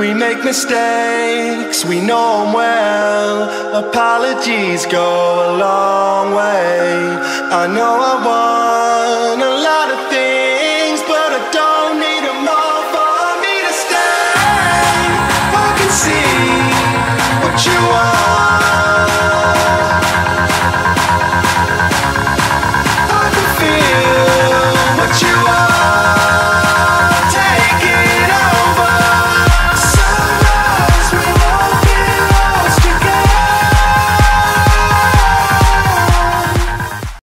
We make mistakes, we know them well. Apologies go a long way. I know I want